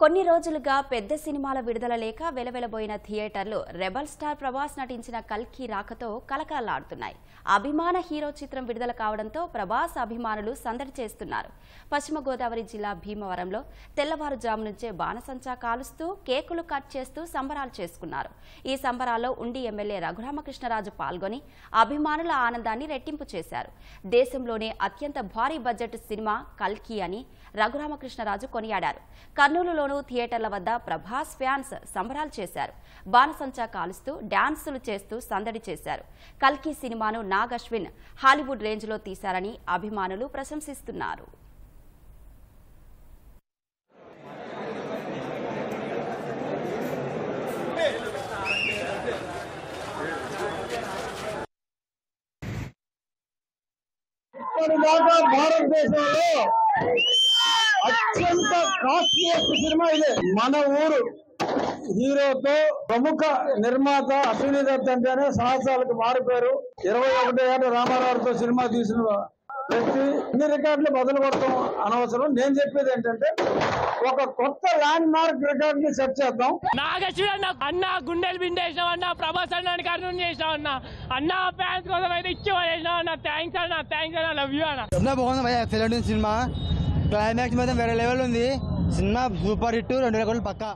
కొన్ని రోజులుగా పెద్ద సినిమాల విడుదల లేక వెలవెలబోయిన థియేటర్లు రెబల్ స్టార్ ప్రభాస్ నటించిన కల్కి రాకతో కలకలలాడుతున్నాయి అభిమాన హీరో చిత్రం విడుదల కావడంతో ప్రభాస్ అభిమానులు సందడి చేస్తున్నారు. పశ్చిమ గోదావరి జిల్లా భీమవరంలో తెల్లవారుజాము నుంచే బాణసంచా కాలుస్తూ కేకులు కట్ చేస్తూ సంబరాలు చేసుకున్నారు. ఈ సంబరాల్లో ఉండి ఎమ్మెల్యే రఘురామకృష్ణరాజు పాల్గొని అభిమానుల ఆనందాన్ని రెట్టింపు చేశారు. దేశంలోనే అత్యంత భారీ బడ్జెట్ సినిమా కల్కి అని రఘురామకృష్ణరాజు కొనియాడారు. కర్నూలులో కర్నూలులోనూ థియేటర్ల వద్ద ప్రభాస్ ఫ్యాన్స్ సంబరాలు చేశారు. బాణసంచా కాలుస్తూ డాన్సులు చేస్తూ సందడి చేశారు. కల్కి సినిమాను నాగ్ అశ్విన్ హాలీవుడ్ రేంజ్లో తీశారని అభిమానులు ప్రశంసిస్తున్నారు. భారతదేశంలో అత్యంత సినిమా ఇదే. మన ఊరు హీరోతో ప్రముఖ నిర్మాత అశ్విని దత్ అంటేనే సాహసాలకు మారిపోయారు. ఇరవై ఒకటో ఏట రామారావుతో సినిమా తీసిన వ్యక్తి ఇన్ని రికార్డులు బదులు కొడతాం అనవసరం. నేను చెప్పేది ఏంటంటే ఒక కొత్త ల్యాండ్ మార్క్ రికార్డ్ని సెట్ చేద్దాం. నాగేశ్వర అన్న అన్న గుండెలు పిండేసినావు అన్న ప్రభాస్ అన్నానికి అర్థం చేసినావు అన్న అన్న ఫ్యాన్స్ కోసం అయితే ఇచ్చి పడేసినావు అన్న. థ్యాంక్స్ అన్న థ్యాంక్స్ అన్న లవ్ యూ అన్న. బాగుంది సినిమా. క్లైమాక్స్ మీద వేరే లెవెల్ ఉంది. సినిమా సూపర్ హిట్ రెండు వేల కోట్లు పక్కా.